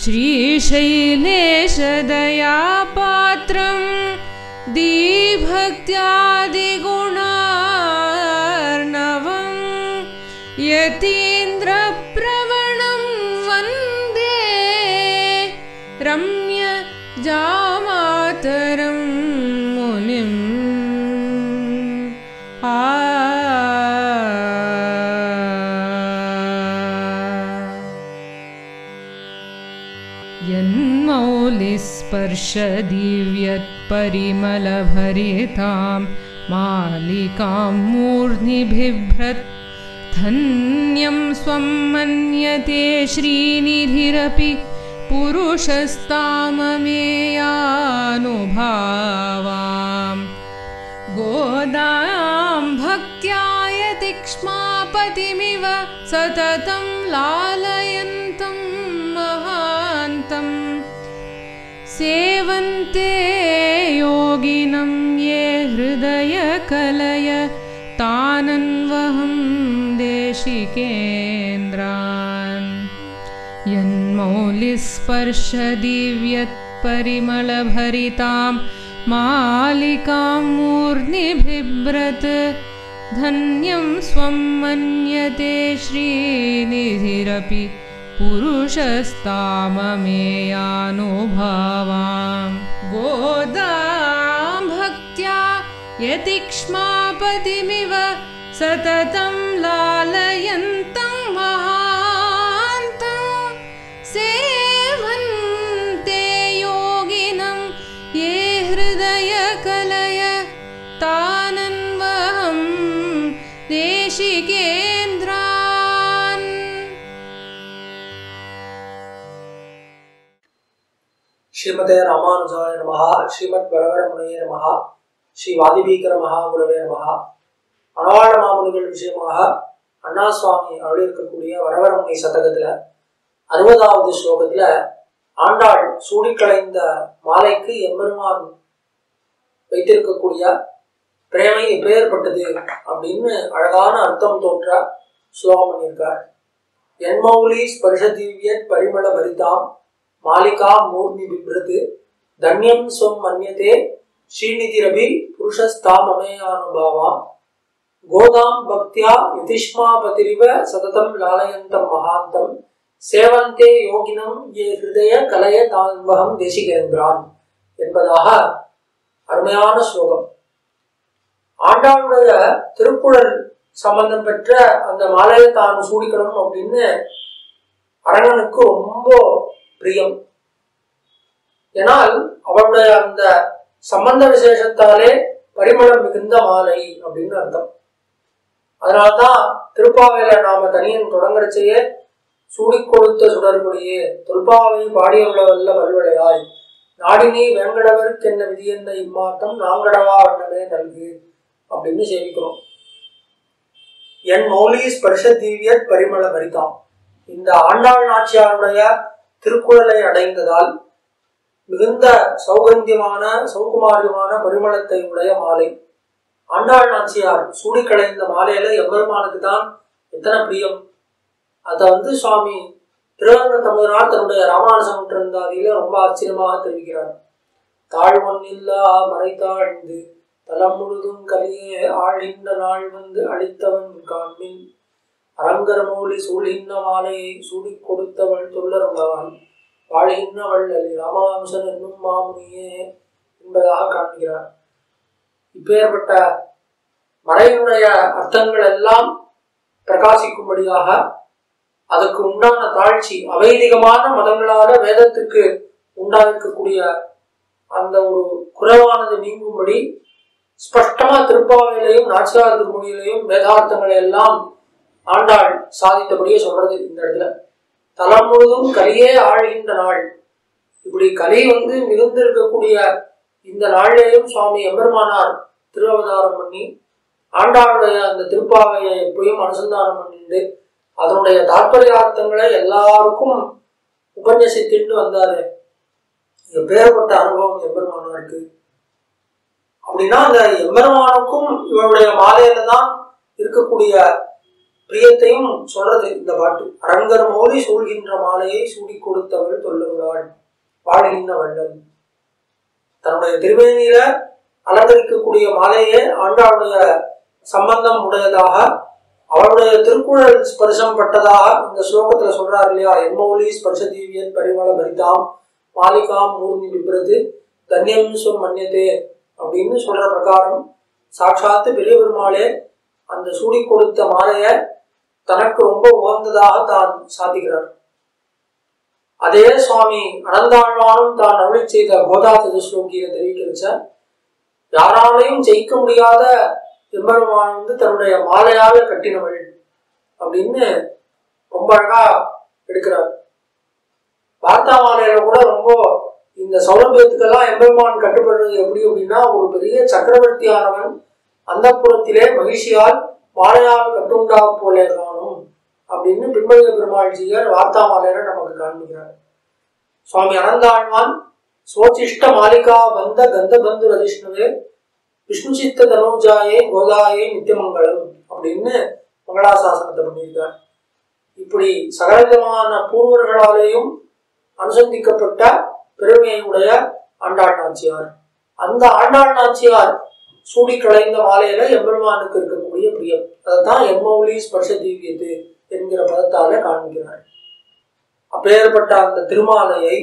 श्रीशैलेशदयापात्रं दीभक्त्यादिगुणार्णवं यतीन्द्रप्रवणं वन्दे रम्य जामातरं यन्मौलिस्पर्शदिव्यत्परिमलभरितां मालिकां मूर्ध्निबिभ्रत् धन्यं स्वं मन्यते श्रीनिधिरपि पुरुषस्ताममेयानुभावाम्। गोदां भक्त्याय तीक्ष्मापतिमिव सततं लालयन्तं सेवन्ते योगिनं ये हृदयकलय तानन्वहं देशिकेन्द्रान् यन्मौलिस्पर्शदिव्यत्परिमलभरितां मालिकां मूर्ध्निबिभ्रत् धन्यं स्वं मन्यते श्रीनिधिरपि पुरुषस्ताममेयानुभावां गोदां भक्त्या यतीक्ष्मापतिमिव सततं लालयन्तं ஸ்ரீமதே ராமானுஜாய மகா ஸ்ரீமத் வரவர முனையர் மகா ஸ்ரீ வாதிபீகர மகாகுரவே மகா மணவாள மாமுனிகள் விஷயமாக அண்ணா சுவாமி அருளியிருக்கக்கூடிய வரவர முனை சதகத்துல அறுபதாவது ஸ்லோகத்துல ஆண்டாள் சூடிக்கலைந்த மாலைக்கு எம்பெருமான் வைத்திருக்கக்கூடிய பிரேமை எப்பேற்பட்டது அப்படின்னு அழகான அர்த்தம் தோற்ற ஸ்லோகம் பண்ணியிருக்கார். என்மௌலி ஸ்பர்ஷதீவியத் பரிமள பரிதாம் மாலிகா மூர்த்தி விப்ரது தன்யம் சொம் மன்யதே ஸ்ரீநிதிரபி புருஷஸ்தாமமேயானுபாவாம் கோதாம் பக்தியா யதிஷ்மாபதிரிவ சததம் லாலயந்தம் மகாந்தம். சேவந்தே யோகினம் ஏ ஹிருதய கலைய தான்பகம் தேசிகேந்திரான் என்பதாக அருமையான ஸ்லோகம். ஆண்டாளுடைய திருக்குழல் சம்பந்தம் பெற்ற அந்த மாலையை தான் சூடிக்கணும் அப்படின்னு அரங்கனுக்கு ரொம்ப பிரியம். ஏனால் அவளுடைய அந்த சம்பந்த விசேஷத்தாலே பரிமளம் மிகுந்த மாலை அப்படின்னு அர்த்தம். அதனால்தான் திருப்பாவையில நாம தனியன் தொடங்குறச்சையே சூடிக் கொடுத்த சுடர்மொழியே தொல்பாவை பாடியுள்ள வல்ல வல்வளையாய் நாடினி வேங்கடவருக்கு என்ன விதி என்ன இம்மாட்டம் நாங்கடவா வண்ணமே நல்கு அப்படின்னு சேவிக்கிறோம். என் மௌலி ஸ்பர்ஷ தீவியர் பரிமள பரிதாம் இந்த ஆண்டாள் நாச்சியாருடைய திருக்குறளை அடைந்ததால் மிகுந்த சௌகந்தியமான சௌகுமாரியமான பரிமளத்தை உடைய மாலை. ஆண்டாள் நாச்சியார் சூடி கலைந்த மாலையில எம்பெருமானுக்கு தான் எத்தனை பிரியம்? அதை வந்து சுவாமி திருவங்க தமிழரார் தன்னுடைய ராமானுசம் இருந்தாதியில ரொம்ப ஆச்சரியமாக தெரிவிக்கிறார். தாழ்வொன்னில்லா மறை தாழ்ந்து தலம் முழுதும் கலியே ஆழிந்த நாள் வந்து அழித்தவன் காண்பின். அரங்கரமூலி சூழ்கின்ற மாலையை சூடிக் கொடுத்தவள் தொல்லருளவன் வாழ்கின்றவள் அல்லி ராமானுசன் என்னும் மாமுனியே என்பதாக காண்கிறார். இப்பேற்பட்ட மறையினுடைய அர்த்தங்கள் எல்லாம் பிரகாசிக்கும்படியாக அதுக்கு உண்டான தாழ்ச்சி அவைதிகமான மதங்களால வேதத்துக்கு உண்டாயிருக்கக்கூடிய அந்த ஒரு குறைவானது நீங்கும்படி ஸ்பஷ்டமா திருப்பாவையிலையும் நாச்சியார் திருமொழியிலையும் வேதார்த்தங்களை எல்லாம் ஆண்டாள் சாதித்தபடியே சொல்றது இந்த இடத்துல. தலம் முழுதும் கலியே ஆழ்கின்ற நாள். இப்படி கலி வந்து மிகுந்திருக்கக்கூடிய இந்த நாளிலேயும் சுவாமி எம்பெருமானார் திருவவதாரம் பண்ணி ஆண்டாளுடைய அந்த திருப்பாவையை எப்பயும் அனுசந்தானம் பண்ணிட்டு அதனுடைய தாற்பயார்த்தங்களை எல்லாருக்கும் உபன்யசித்துட்டு வந்தாரு. எப்பேற்பட்ட அனுபவம் எம்பெருமானாருக்கு. அப்படின்னா அந்த எம்பெருமானுக்கும் இவருடைய மாலையில தான் இருக்கக்கூடிய பிரியத்தையும் சொல்றது இந்த பாட்டு. அரங்கர் மோதி சூழ்கின்ற மாலையை சூடி கொடுத்தவள் தொல்லுகிறாள் வாழ்கின்ற வள்ளல். தன்னுடைய திருமேனியில அலங்கரிக்கக்கூடிய மாலையே ஆண்டாளுடைய சம்பந்தம் உடையதாக அவளுடைய திருக்குறள் ஸ்பர்சம் பட்டதாக இந்த ஸ்லோகத்துல சொல்றாரு இல்லையா? என்மௌலி ஸ்பர்ஷ தீவியன் பரிமள பரிதாம் மாலிகாம் மூர்த்தி விப்ரது தன்யம் சொல் மன்யத்தே அப்படின்னு சொல்ற பிரகாரம் சாட்சாத்து பெரிய பெருமாளே அந்த சூடி கொடுத்த மாலையை தனக்கு ரொம்ப உகந்ததாக தான் சாதிக்கிறார். அதே சுவாமி அனந்தாழ்வானும் தான் அருளி செய்த கோதா ஸ்லோகியில தெரிவிக்கிறச்ச யாராலையும் ஜெயிக்க முடியாத எம்பெருமான் வந்து தன்னுடைய மாலையாக கட்டினவள் அப்படின்னு ரொம்ப அழகா எடுக்கிறார். வார்த்தா மாலையில கூட ரொம்ப இந்த சௌரபியத்துக்கெல்லாம் எம்பெருமான் கட்டுப்படுறது எப்படி அப்படின்னா ஒரு பெரிய சக்கரவர்த்தியானவன் அந்த புறத்திலே மகிழ்ச்சியால் வாழையால் கட்டுண்டா போலே காணும் அப்படின்னு பின்பதிக பெருமாள்ஜியர் வார்த்தா மாலையில நமக்கு காண்பிக்கிறார். சுவாமி அனந்தாழ்வான் சோச்சிஷ்ட மாலிகா பந்த கந்தபந்து ரதிஷ்ணுவே விஷ்ணு சித்த தனோஜாயே கோதாயே நித்தியமங்கலம் அப்படின்னு மங்களாசாசனத்தை பண்ணியிருக்கார். இப்படி சகலவிதமான பூர்வர்களாலேயும் அனுசந்திக்கப்பட்ட பெருமையை உடைய ஆண்டாள் நாச்சியார். அந்த ஆண்டாள் நாச்சியார் சூடி களைந்த மாலையில எம்பெருமானுக்கு இருக்கக்கூடிய பிரியம் அதைத்தான் எம்மௌலி ஸ்பர்ஷ தீவியது என்கிற பதத்தால காண்கிறார் அப்பேற்பட்ட அந்த திருமாலையை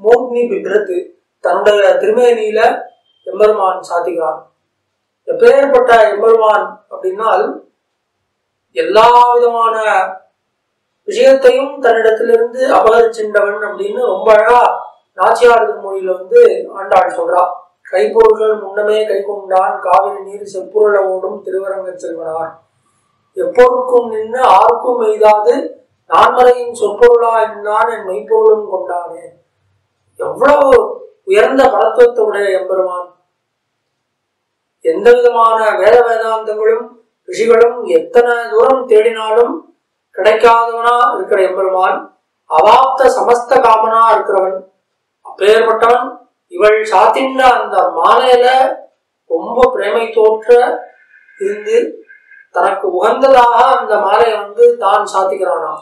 மூர்த்தி பிபிரத்து தன்னுடைய திருமேனியில எம்பெருமான் சாத்திக்கிறான். எப்பேற்பட்ட எம்பெருமான் அப்படின்னால் எல்லா விதமான விஷயத்தையும் தன்னிடத்திலிருந்து அபகரிச்சின்றவன் அப்படின்னு ரொம்ப அழகா நாச்சியார் மொழியில வந்து ஆண்டாள் சொல்றா. கைப்பொருள்கள் முன்னமே கை கொண்டான் காவிரி நீர் செப்புரள ஓடும் திருவரங்கச் செல்வனார். எப்பொருக்கும் நின்று ஆர்க்கும் எய்தாது நான்மறையின் சொற்பொருளா என்னான் என் மெய்ப்பொருளும் கொண்டானே. எவ்வளவு உயர்ந்த பரத்துவத்துடைய எம்பெருமான். எந்த விதமான வேத வேதாந்தங்களும் ரிஷிகளும் எத்தனை தூரம் தேடினாலும் கிடைக்காதவனா இருக்கிற எம்பெருமான் அவாப்த சமஸ்த காமனா இருக்கிறவன். அப்பேற்பட்டவன் இவள் சாத்தின்ற அந்த மாலையில ரொம்ப பிரேமை தோற்ற இருந்து தனக்கு உகந்ததாக அந்த மாலையை வந்து தான் சாத்திக்கிறானா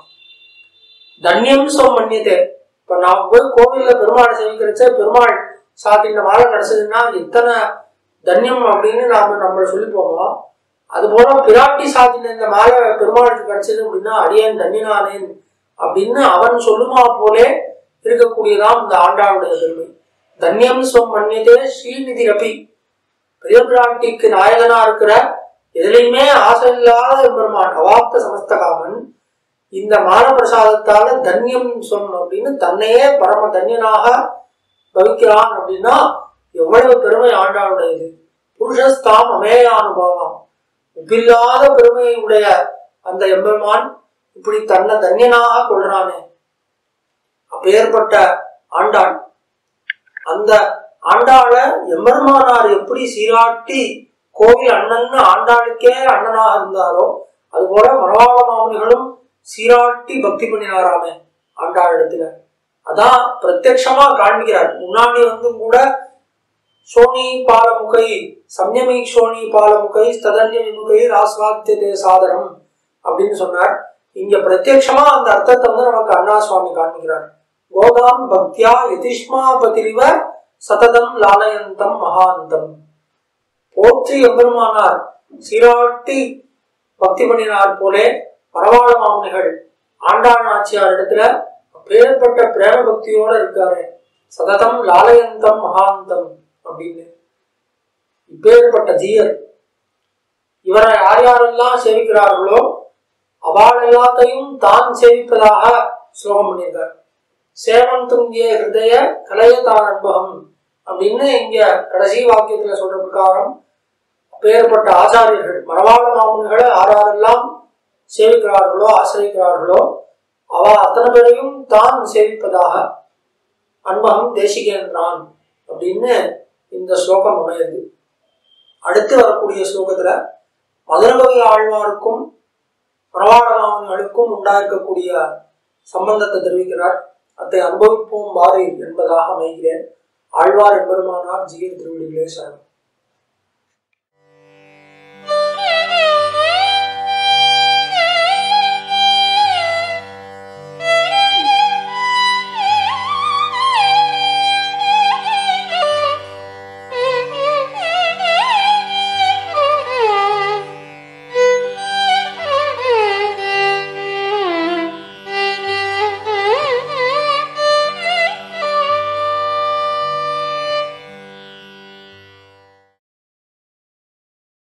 தன்யம் சோ மன்னியதே இப்ப நான் போய் கோவில்ல பெருமாள் சேவிக்கிறச்ச பெருமாள் சாத்தின மாலை கிடைச்சதுன்னா இத்தனை தன்யம் அப்படின்னு நாம நம்மளை சொல்லி போவோம். அது போல பிராட்டி சாத்தின இந்த மாலை பெருமாளுக்கு கிடைச்சது அப்படின்னா அடியேன் தன்யனானேன் அப்படின்னு அவன் சொல்லுமா போலே இருக்கக்கூடியதான் இந்த ஆண்டாளுடைய பெருமை. தன்யம் சொம் மன்னியதே ஸ்ரீநிதி ரபி பெரியபிராட்டிக்கு நாயகனா இருக்கிற எதுலையுமே ஆசை இல்லாத பெருமான் அவாப்த சமஸ்தகாமன் இந்த மான பிரசாதத்தால தன்யம் சொம் அப்படின்னு தன்னையே பரம தன்யனாக பவிக்கிறான் அப்படின்னா எவ்வளவு பெருமை ஆண்டாளுடையது. புருஷஸ்தாம் அமேயானுபவம். ஒப்பில்லாத பெருமையை உடைய அந்த எம்பெருமான் இப்படி தன்னை தன்யனாக கொள்றானே அப்பேற்பட்ட ஆண்டாள் அந்த ஆண்டாள எம்பெருமானார் எப்படி சீராட்டி கோவில் அண்ணன் ஆண்டாளுக்கே அண்ணனாக இருந்தாரோ அதுபோல மனவாள மாமனிகளும் சீராட்டி பக்தி பண்ணினாராமே ஆண்டாள் இடத்துல அதான் பிரத்யமா காண்பிக்கிறார். முன்னாடி வந்து கூட சோனி பாலமுகை சம்யமி சோனி பாலமுகை ஸ்ததன்ய விமுகை ராஸ்வாத்தியதே சாதனம் அப்படின்னு சொன்னார். இங்க பிரத்யமா அந்த அர்த்தத்தை வந்து நமக்கு அண்ணா சுவாமி காண்பிக்கிறார். கோதாம் பக்தியா யதிஷ்மாபதிரிவ சததம் லாலயந்தம் மகாந்தம். போற்றி எம்பெருமானார் சீராட்டி பக்தி பண்ணினார் போலே பரவாள மாமுனிகள் ஆண்டாள் நாச்சியார் இடத்துல பேர்பட்ட பிரேம பக்தியோட இருக்காரு. சததம் லாலயந்தம் மகாந்தம் அப்படின்னு. இப்பேற்பட்ட ஜீயர். இவரை யார் யாரெல்லாம் சேவிக்கிறார்களோ அவள் எல்லாத்தையும் தான் சேவிப்பதாக ஸ்லோகம் பண்ணியிருக்கார். சேவம் துங்கிய ஹிருதய கலைய அன்பகம். அப்படின்னு இங்க கடைசி வாக்கியத்துல சொல்ற பிரகாரம் பெயர்பட்ட ஆச்சாரியர்கள் மரவாள மாமுனிகளை ஆறாரெல்லாம் சேவிக்கிறார்களோ ஆசிரிக்கிறார்களோ அவ அத்தனை பேரையும் தான் சேவிப்பதாக அன்பகம் தேசிகேந்திரான் அப்படின்னு இந்த ஸ்லோகம் அமையுது அடுத்து வரக்கூடிய ஸ்லோகத்துல மதுரகவி ஆழ்வாருக்கும் பிரவாடமாவன்களுக்கும் உண்டாயிருக்கக்கூடிய சம்பந்தத்தை தெரிவிக்கிறார். அதை அனுபவிப்போம் மாறு என்பதாக அமைகிறேன். ஆழ்வார் எம்பெருமானார் ஜீயர் திருவடிகளே சரணம்